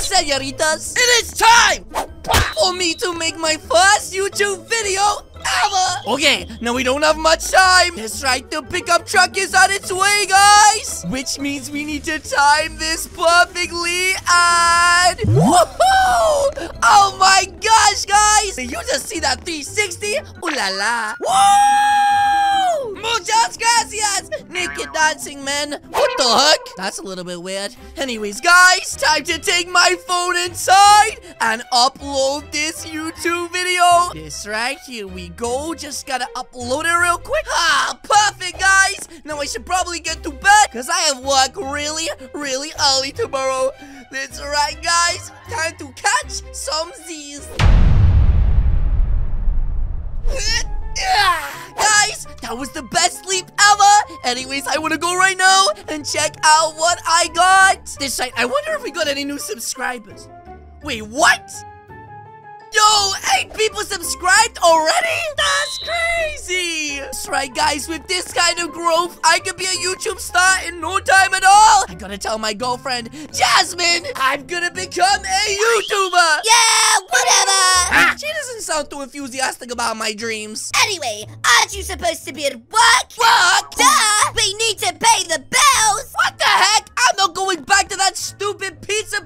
Senoritas! It is time for me to make my first YouTube video ever! Okay, now we don't have much time. That's right, the pickup truck is on its way, guys! Which means we need to time this perfectly and... Woohoo! Oh my gosh, guys! Did you just see that 360? Ooh la la! Woo! Muchas gracias! Naked dancing man. What the heck? That's a little bit weird. Anyways, guys, time to take my phone inside and upload this YouTube video. This right, here we go. Just gotta upload it real quick. Ah, perfect, guys. Now I should probably get to bed because I have work really, really early tomorrow. That's right, guys. Time to catch some Z's. Guys, that was the best sleep ever. Anyways, I want to go right now and check out what I got. This site, I wonder if we got any new subscribers. Wait, what? Yo, eight people subscribed already? That's crazy! That's right, guys. With this kind of growth, I could be a YouTube star in no time at all. I gotta tell my girlfriend, Jasmine, I'm gonna become a YouTuber. Yeah, whatever. Ah. She doesn't sound too enthusiastic about my dreams. Anyway, aren't you supposed to be at work? What? Duh! We need to pay the bills! What the heck? I'm not going back to that stupid pizza.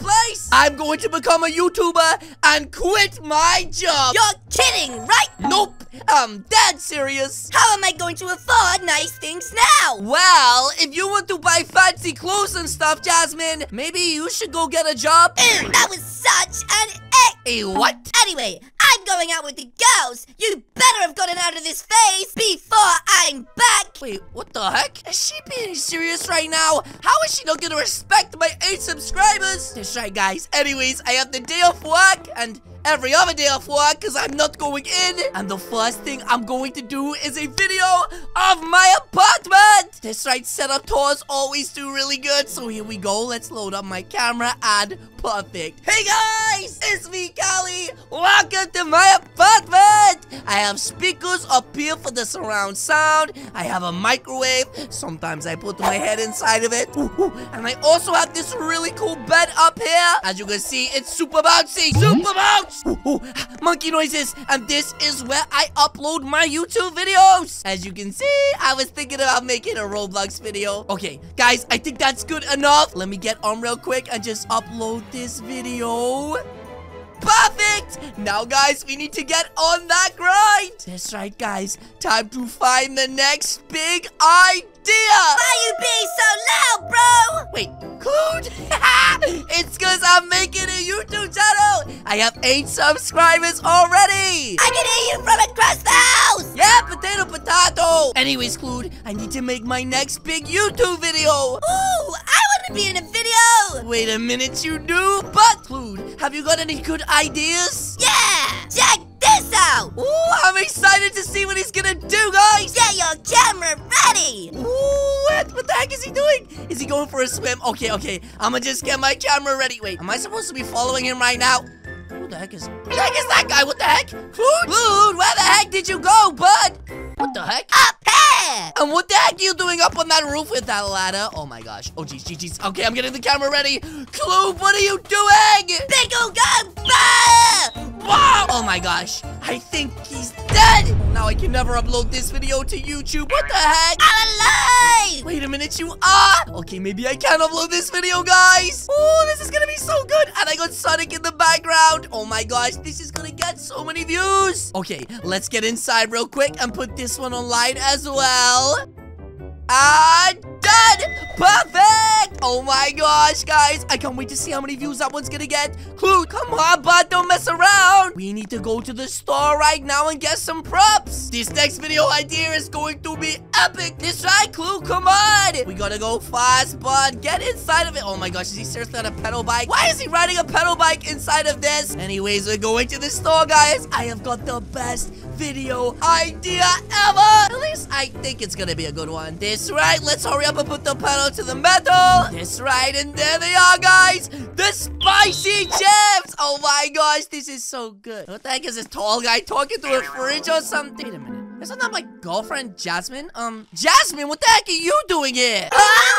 I'm going to become a YouTuber and quit my job. You're kidding, right? Nope. I'm dead serious. How am I going to afford nice things now? Well, if you want to buy fancy clothes and stuff, Jasmine, maybe you should go get a job. Ew, that was such an ick. A what? Anyway, I'm going out with the girls. You better have gotten out of this phase before I'm back. Wait, what the heck? Is she being serious right now? How is she not gonna respect my 8 subscribers? That's right, guys. Anyways, I have the day off work and every other day of work because I'm not going in. And the first thing I'm going to do is a video of my apartment. This right, setup tours always do really good. So here we go. Let's load up my camera and perfect. Hey guys, it's me, Callie. Welcome to my apartment. I have speakers up here for the surround sound. I have a microwave. Sometimes I put my head inside of it. Ooh, ooh. And I also have this really cool bed up here. As you can see, it's super bouncy. Super bounce. Ooh, ooh. Monkey noises. And this is where I upload my YouTube videos. As you can see, I was thinking about making a Roblox video. Okay, guys, I think that's good enough. Let me get on real quick and just upload this video. Perfect! Now, guys, we need to get on that grind. That's right, guys. Time to find the next big idea. Why you being so loud, bro? Wait, Clued? it's because I'm making a. I have eight subscribers already. I can hear you from across the house. Yeah, potato, potato. Anyways, Clued, I need to make my next big YouTube video. Ooh, I want to be in a video. Wait a minute, you do? But, Clued, have you got any good ideas? Yeah, check this out. Ooh, I'm excited to see what he's gonna do, guys. Get your camera ready. Ooh, what? What the heck is he doing? Is he going for a swim? Okay, okay. I'm gonna just get my camera ready. Wait, am I supposed to be following him right now? Who the heck is... Who the heck is that guy? What the heck? Food? Food, where the heck did you go, bud? What the heck? Up here. And what the heck are you doing up on that roof with that ladder? Oh my gosh. Oh jeez, jeez, jeez. Okay, I'm getting the camera ready. Clue, what are you doing? Big ol' gun. Bah! Wow! Oh my gosh. I think he's dead. Now I can never upload this video to YouTube. What the heck? I'm alive. Wait a minute, you are? Okay, maybe I can upload this video, guys. Oh, this is gonna be so good. And I got Sonic in the background. Oh my gosh, this is gonna get so many views. Okay, let's get inside real quick and put this one online as well. And done! Perfect! Oh my gosh, guys. I can't wait to see how many views that one's gonna get. Clue, come on, bud. Don't mess around. We need to go to the store right now and get some props. This next video idea is going to be epic. This right, Clue? Come on. We gotta go fast, bud. Get inside of it. Oh my gosh, is he seriously on a pedal bike? Why is he riding a pedal bike inside of this? Anyways, we're going to the store, guys. I have got the best video idea ever. At least I think it's gonna be a good one. This right, let's hurry up put the pedal to the metal. This right, and there they are, guys. The spicy chips. Oh my gosh, this is so good. What the heck is this tall guy talking to a fridge or something? Wait a minute. Isn't that my girlfriend, Jasmine? Um, Jasmine, what the heck are you doing here?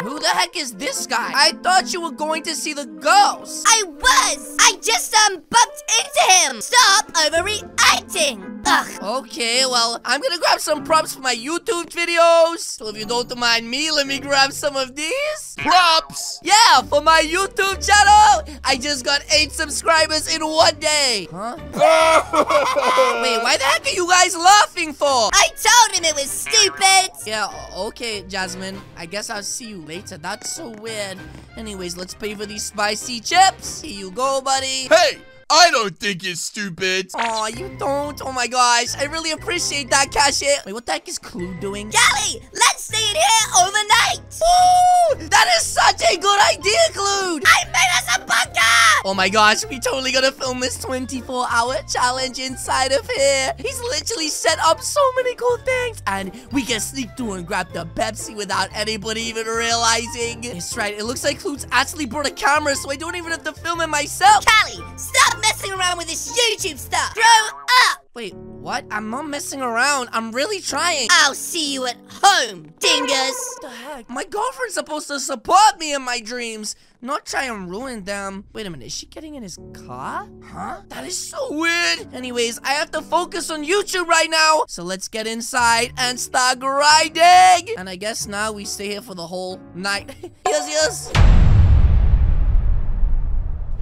Who the heck is this guy? I thought you were going to see the ghost. I was! I just, um, bumped him! Stop overreacting! Ugh. Okay, well, I'm gonna grab some props for my YouTube videos. So if you don't mind me, let me grab some of these. Props! Yeah, for my YouTube channel, I just got 8 subscribers in one day. Huh? Wait, why the heck are you guys laughing for? I told him it was stupid! Yeah, okay, Jasmine. I guess I'll see you later. That's so weird. Anyways, let's pay for these spicy chips. Here you go, buddy. hey, I don't think it's stupid. Aw, you don't? Oh my gosh, I really appreciate that, Cashier. Wait, what the heck is Clue doing? Gally, let's stay in here overnight! Ooh, that is such a good idea, Clue. I made us a bunker! Oh my gosh, we totally gotta film this 24-hour challenge inside of here. He's literally set up so many cool things. And we can sneak through and grab the Pepsi without anybody even realizing. That's right, it looks like Clute's actually brought a camera, so I don't even have to film it myself. Callie, stop messing around with this YouTube stuff! Grow up! Wait, what? I'm not messing around. I'm really trying. I'll see you at home, dingus! What the heck? My girlfriend's supposed to support me in my dreams, not try and ruin them. Wait a minute, is she getting in his car? Huh? That is so weird. Anyways, I have to focus on YouTube right now. So let's get inside and start grinding. And I guess now we stay here for the whole night. yes, yes.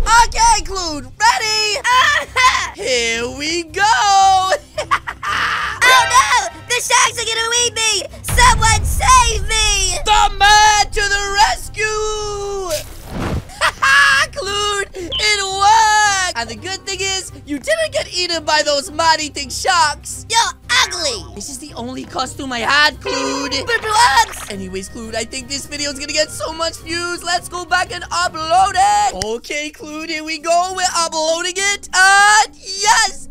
Okay, Clued, ready? Here we go. oh no! The sharks are gonna eat me! Someone save me! The man to the rescue! Clued, it worked! And the good thing is, you didn't get eaten by those man-eating sharks. Only costume I had, Clued. Blubs! Anyways, Clued, I think this video is gonna get so much views. Let's go back and upload it. Okay, Clued, here we go. We're uploading it. And yes!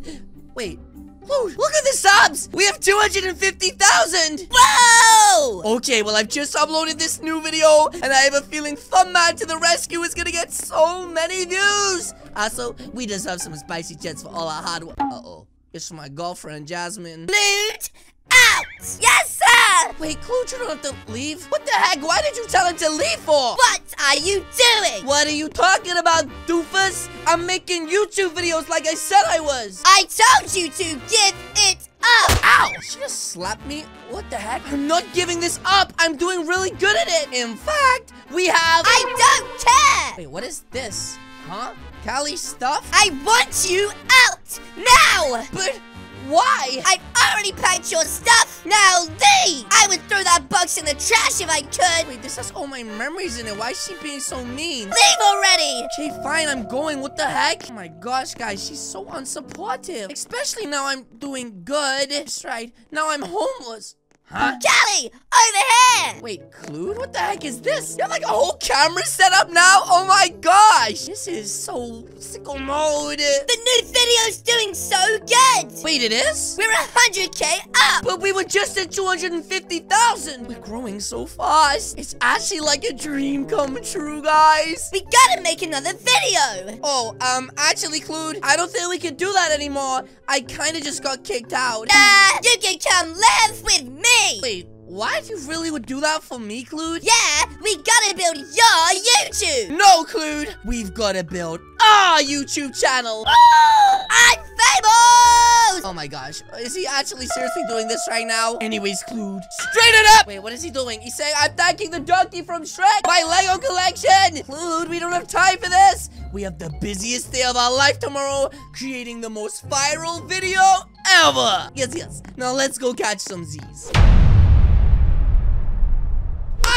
Wait, Clued, look at the subs! We have 250,000! Wow! Okay, well, I've just uploaded this new video, and I have a feeling Funman to the rescue is gonna get so many views! Ah, also, we deserve some spicy jets for all our hard work. Uh-oh. It's my girlfriend, Jasmine. Loot out! Yes, sir! Wait, Clue, you don't have to leave? What the heck? Why did you tell him to leave for? What are you doing? What are you talking about, doofus? I'm making YouTube videos like I said I was. I told you to give it up! Ow! She just slapped me? What the heck? I'm not giving this up. I'm doing really good at it. In fact, we have... I don't care! Wait, what is this? Huh? Callie stuff? I want you out! Now! But why? I've already packed your stuff! Now leave! I would throw that box in the trash if I could! Wait, this has all my memories in it. Why is she being so mean? Leave already! Okay, fine, I'm going. What the heck? Oh my gosh, guys, she's so unsupportive. Especially now I'm doing good. That's right. Now I'm homeless. Huh? Callie! Over here! Wait, Clued? What the heck is this? You have like a whole camera set up now? Oh my gosh! This is so sicko mode. The new video's doing so good! Wait, it is? We're 100k up! But we were just at 250,000. We're growing so fast. It's actually like a dream come true, guys. We gotta make another video! Oh, um, actually, Clued, I don't think we can do that anymore. I kind of just got kicked out. Nah, you can come live with me! Wait, what? You really would do that for me, Clued? Yeah, we gotta build your YouTube! No, Clued. We've got to build our YouTube channel. I'm famous! Oh my gosh. Is he actually seriously doing this right now? Anyways, Clued. Straighten up! Wait, what is he doing? He's saying, I'm thanking the donkey from Shrek, my Lego collection! Clued, we don't have time for this! We have the busiest day of our life tomorrow, creating the most viral video ever! Yes, yes. Now let's go catch some Z's.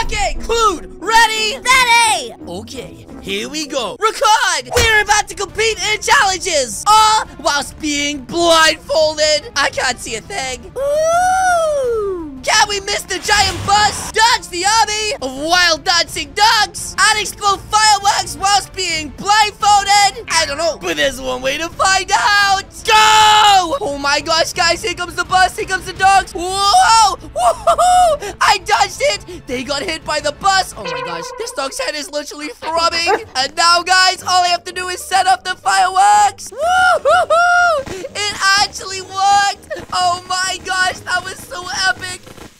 Okay, Clued, ready? Ready! Okay, here we go. Record! We're about to compete in challenges! All whilst being blindfolded. I can't see a thing. Ooh! Can we miss the giant bus? Dodge the army of wild dancing dogs? And explode fireworks whilst being blindfolded? I don't know, but there's one way to find out. Go! Oh my gosh, guys, here comes the bus, here comes the dogs. Whoa! Whoa! I dodged it! They got hit by the bus. Oh my gosh, this dog's head is literally throbbing. and now, guys, all I have to do is set up the fireworks. Woo-hoo-hoo! It actually worked. Oh my gosh, that was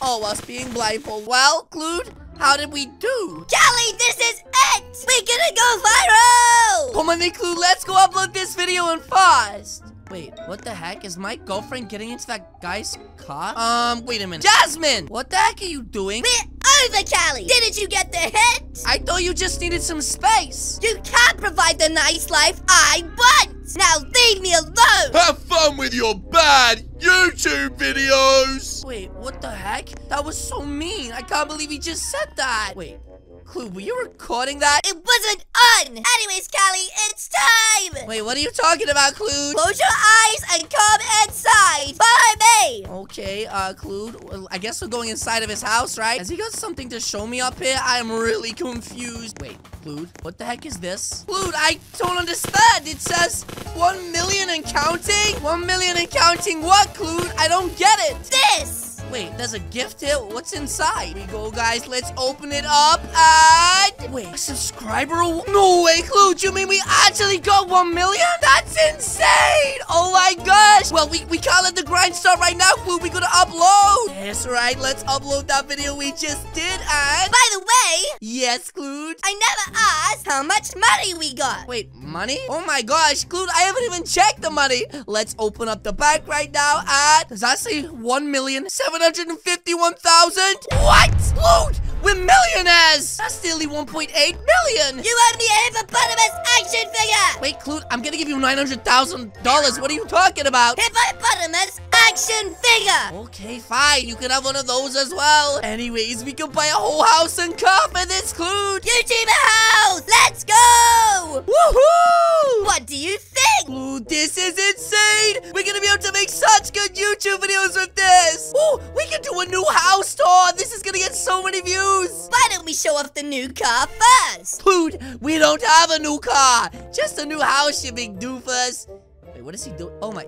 us being blindfolded. Well, Clued, how did we do? Callie, this is it! We're gonna go viral! Come on, Clue, let's go upload this video and fast. Wait, what the heck? Is my girlfriend getting into that guy's car? Um, wait a minute. Jasmine! What the heck are you doing? We're over, Callie! Didn't you get the hint? I thought you just needed some space. You can't provide the nice life I want! Now leave me alone! Have fun with your bad YouTube videos! Wait, what the heck? That was so mean. I can't believe he just said that. Wait, Clue, were you recording that? It wasn't on! Anyways, Callie, it's time! Wait, what are you talking about, Clue? Close your eyes and come inside! Follow me! Okay, uh, Clue, well, I guess we're going inside of his house, right? Has he got something to show me up here? I am really confused. Wait, Clue, what the heck is this? Clue, I don't understand. It says 1 million and counting? 1 million and counting what, Clue? I don't get it. This! Wait, there's a gift here? What's inside? Here we go, guys. Let's open it up. And... Wait, a subscriber? No way, Clue. You mean we actually got 1 million? That's insane. Oh, my gosh. Well, we, we can't let the grind start right now, Clue. We gotta upload. Yes, right. Let's upload that video we just did. And... By the way... Yes, Clue. I never asked how much money we got. Wait, money? Oh, my gosh, Clue. I haven't even checked the money. Let's open up the bank right now. And... Does that say 1 million? 7 751,000? What? Loot! We're millionaires! That's nearly 1.8 million! You owe me a hippopotamus action figure! Wait, Clute, I'm gonna give you $900,000. What are you talking about? Hippopotamus action figure! Okay, fine. You can have one of those as well. Anyways, we can buy a whole house and car for this, Clute. YouTuber house! Let's go! Woohoo! What do you think? Clute, this is insane! We're gonna be able to make such good YouTube videos with this! Ooh, we can do a new house tour! This is gonna get so many views! Why don't we show off the new car first? Dude, we don't have a new car! Just a new house, you big doofus! Wait, what is he doing? Oh my...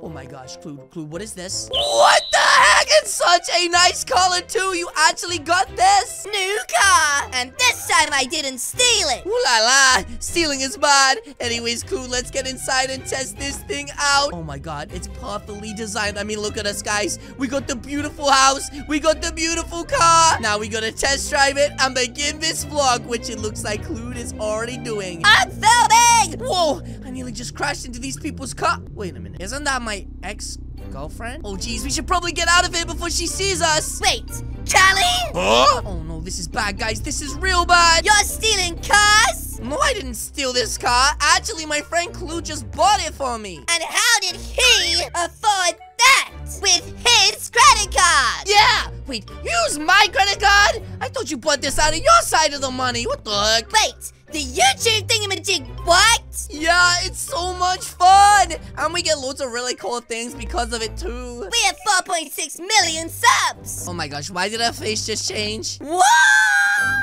Oh my gosh, Clue, Clue, what is this? What the heck? It's such a nice color too. You actually got this? New car. And this time I didn't steal it. Ooh la la. Stealing is bad. Anyways, Clue, let's get inside and test this thing out. Oh my god, it's perfectly designed. I mean, look at us, guys. We got the beautiful house. We got the beautiful car. Now we gotta test drive it and begin this vlog, which it looks like Clue is already doing. I'm filming! Whoa, I nearly just crashed into these people's car. Wait a minute. Isn't that my ex-girlfriend? Oh, geez, we should probably get out of here before she sees us. Wait, Callie? Huh? Oh, no, this is bad, guys. This is real bad. You're stealing cars? No, I didn't steal this car. Actually, my friend Clue just bought it for me. And how did he afford that? With his credit card? Yeah! Wait, use my credit card? I thought you bought this out of your side of the money. What the heck? Wait, the YouTube thingamajig what? Yeah, it's so much fun! And we get loads of really cool things because of it too. We have 4.6 million subs! Oh my gosh, why did our face just change? What?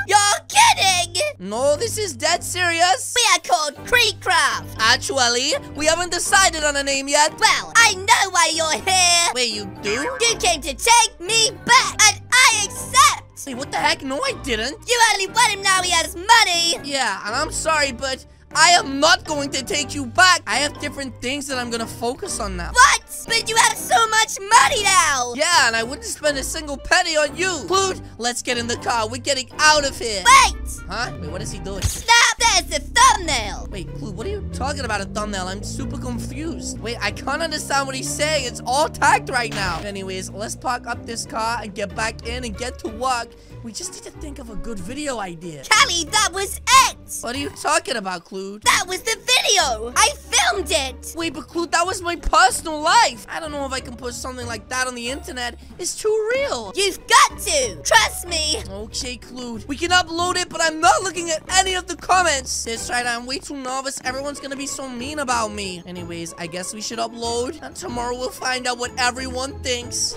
You're kidding! No, this is dead serious. We are called Creekcraft. Actually, we haven't decided on a name yet. Well, I know why you're here. Wait, you do? You came to take me back, and I accept. Wait, what the heck? No, I didn't. You only want him now he has money. Yeah, and I'm sorry, but I am not going to take you back. I have different things that I'm going to focus on now. What? But you have so much money now. Yeah, and I wouldn't spend a single penny on you. Dude, let's get in the car. We're getting out of here. Wait. Huh? Wait, what is he doing? Stop. There's the thumbnail. Wait, Clue, what are you talking about a thumbnail? I'm super confused. Wait, I can't understand what he's saying. It's all tagged right now. Anyways, let's park up this car and get back in and get to work. We just need to think of a good video idea. Callie, that was it. What are you talking about, Clue? That was the video. I filmed it. Wait, but Clue, that was my personal life. I don't know if I can put something like that on the internet. It's too real. You've got to. Trust me. Okay, Clue. We can upload it, but I'm not looking at any of the comments. That's right, I'm way too nervous. Everyone's gonna be so mean about me. Anyways, I guess we should upload. And tomorrow we'll find out what everyone thinks.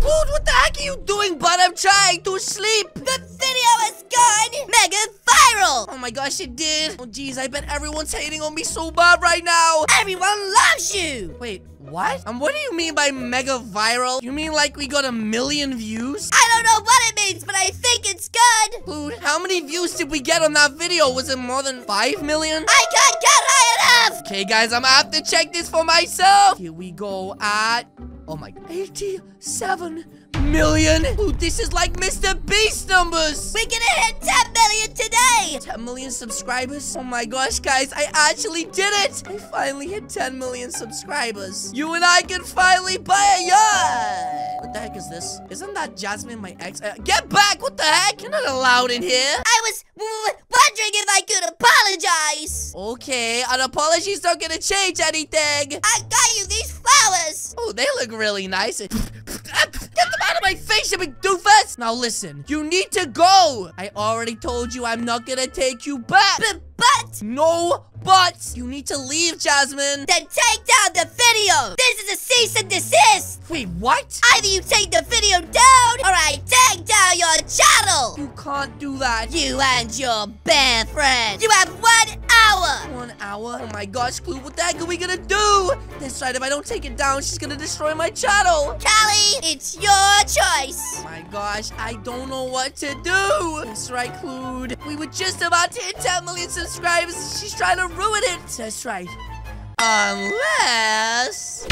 Dude, what the heck are you doing, bud? I'm trying to sleep. The video is gone mega viral. Oh my gosh, it did. Oh, jeez, I bet everyone's hating on me so bad right now. Everyone loves you. Wait, what? And what do you mean by mega viral? You mean like we got a million views? I don't know what it means, but I think it's good. Dude, how many views did we get on that video? Was it more than 5 million? I can't get high enough. Okay, guys, I'm gonna have to check this for myself. Here we go at Oh my, 87 million. Ooh, this is like Mr. Beast numbers. We're gonna hit 10 million today! 10 million subscribers? Oh my gosh, guys, I actually did it! I finally hit 10 million subscribers. You and I can finally buy a yacht! What the heck is this? Isn't that Jasmine, my ex? Uh, get back! What the heck? You're not allowed in here! I was wondering if I could apologize! Okay, an apology's not gonna change anything! I got you these flowers! Oh, they look really nice. Get them out of my face, you big doofus! Now listen, you need to go! I already told you I'm not gonna take you back! But, but... No but! You need to leave, Jasmine! Then take down the video! This is a cease and desist! Wait, what? Either you take the video down, or I take down your channel! You can't do that. You and your bear friend! You have one hour! Oh my gosh, Clue, what the heck are we gonna do? That's right, if I don't take it down, she's gonna destroy my channel! Callie, it's your choice! Oh my gosh, I don't know what to do! That's right, Clued. We were just about to hit 10 million subscribers, she's trying to ruin it! That's right. Unless...